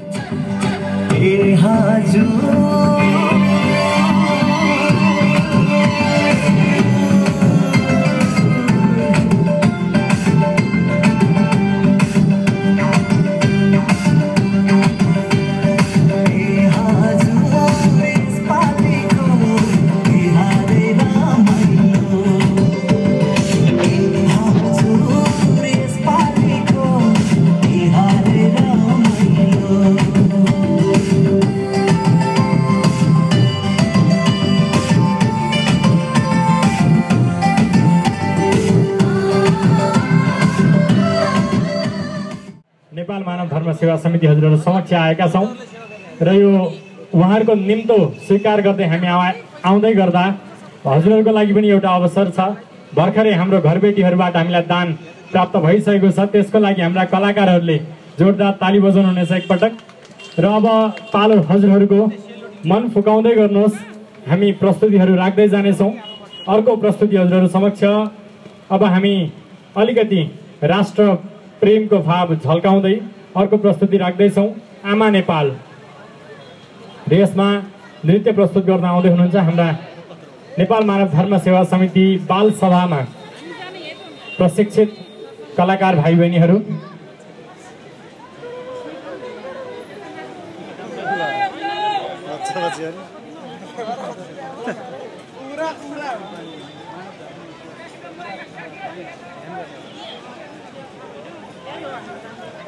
ए हजुर नेपाल मानव धर्म सेवा समिति हजुरहरू समक्ष आएका छौँ। र यो उहाँहरूको निम्तो स्वीकार गर्दै हामी आउँदै गर्दा हजुरहरूको लागि पनि एउटा अवसर छ। भर्खरै हाम्रो घरबेटीहरूबाट हामीलाई दान प्राप्त भइसकेको छ। त्यसको लागि हाम्रा कलाकारहरूले जोरदार ताली बजाउनु हुनेछ एकपटक। र अब पालो हजुरहरूको मन फुकाउँदै गर्नुहोस्। हामी प्रस्तुतिहरू राख्दै जानेछौँ। अर्को प्रस्तुति हजुरहरू समक्ष। अब हामी अलिकति राष्ट्र प्रेमको भाव झल्काउँदै अर्को प्रस्तुति राख्दैछौँ आमा नेपाल। यसमा नृत्य प्रस्तुत गर्न आउँदै हुनुहुन्छ हाम्रा नेपाल मानव धर्म सेवा समिति बाल सभामा प्रशिक्षित कलाकार भाइ बहिनीहरू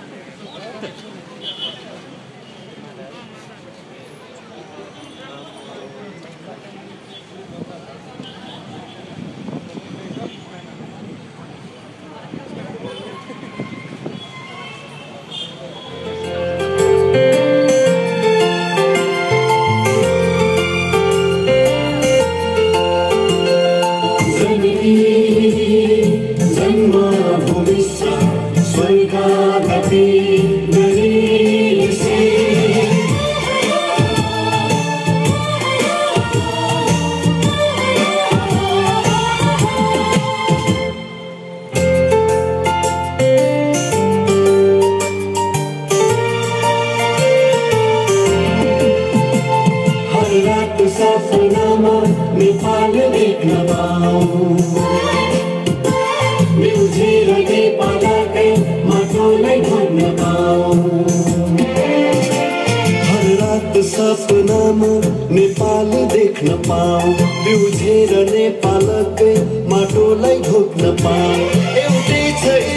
सपनामा नेपाल देख्न सपनामा नेपाल देख्न पाऊँ नेपालकै माटोलाई पाऊँ एउटै छ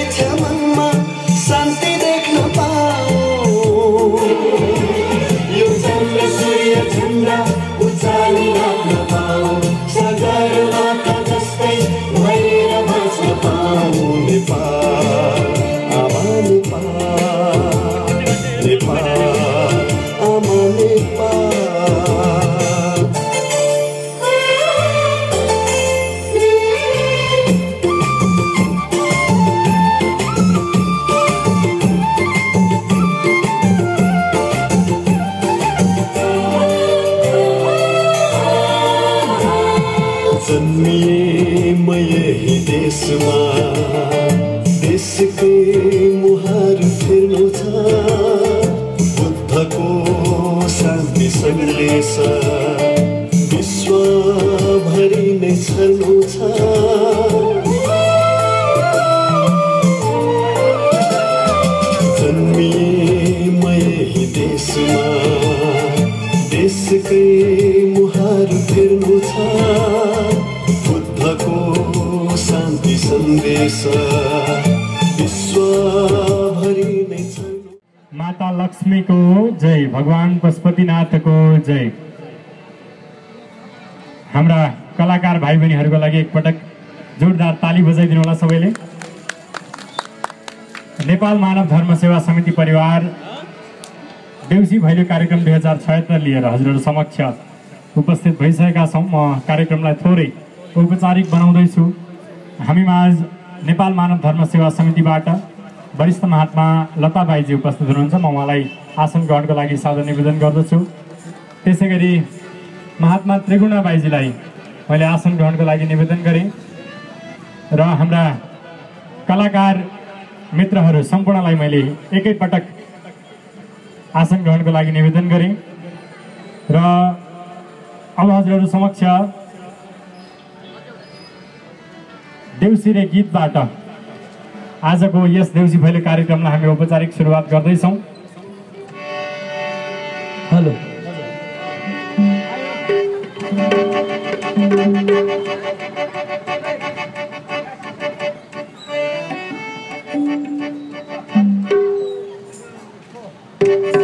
जन्मिए म यही देशमा देशकै मुहार फेर्नु छ बुद्धको शान्ति सन्देश विश्वभरि नै छर्नु छ देशकै मुहार फेर्नु छ माता लक्ष्मीको जय भगवान् पशुपतिनाथको जय। हाम्रा कलाकार भाइ बहिनीहरूको लागि एकपटक जोरदार ताली बजाइदिनु होला सबैले। नेपाल मानव धर्म सेवा समिति परिवार देउसी भैलो कार्यक्रम दुई हजार छयत्तर लिएर हजुरहरू समक्ष उपस्थित भइसकेका छौँ। म कार्यक्रमलाई थोरै औपचारिक बनाउँदैछु। हामीमा आज नेपाल मानव धर्म सेवा समितिबाट वरिष्ठ महात्मा लता बाईजी उपस्थित हुनुहुन्छ। म उहाँलाई आसन ग्रहणको लागि सादर निवेदन गर्दछु। त्यसै गरी महात्मा त्रिगुणा बाईजीलाई मैले आसन ग्रहणको लागि निवेदन गरेँ र हाम्रा कलाकार मित्रहरू सम्पूर्णलाई मैले एकैपटक आसन ग्रहणको लागि निवेदन गरेँ। र अब हजुरहरू समक्ष देउसिरे गीतबाट आजको यस देउसी भैलो कार्यक्रमलाई हामी औपचारिक सुरुवात गर्दैछौँ। हेलो। वर्ष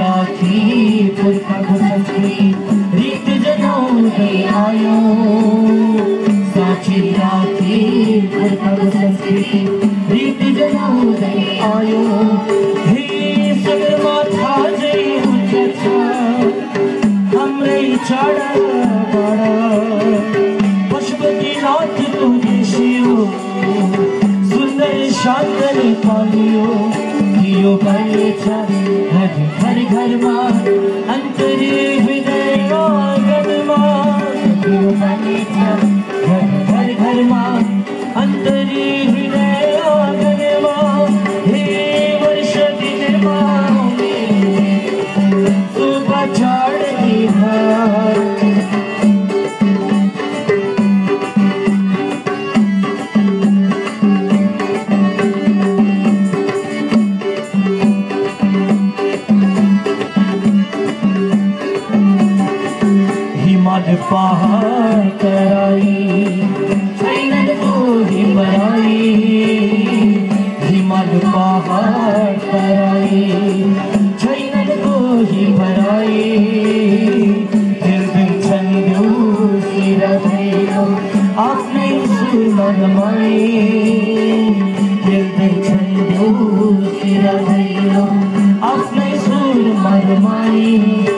রাখি পুষ্পি রীত জনো আয়ো সাক্ষী রাখি পুষ্পি पार कराई। सैनद को हिमराई हिमद पार कराई। सैनद को हिमराई दिल संदूसी रखियो आपने सुनमाई दिल संदूसी रखियो आपने सुन मरमाई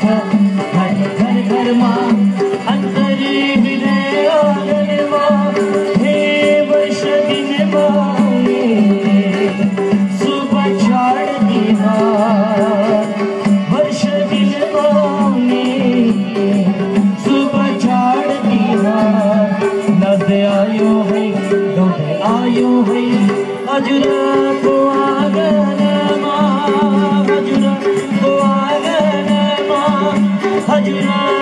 घर घर माँ अंतरी माँ, हे वर्ष दिन माए सुबह छाड़ दिया वर्ष दिन माए सुबह छाड़ दिया नद आयो है दो आयो है, अजरा को आगन हजुर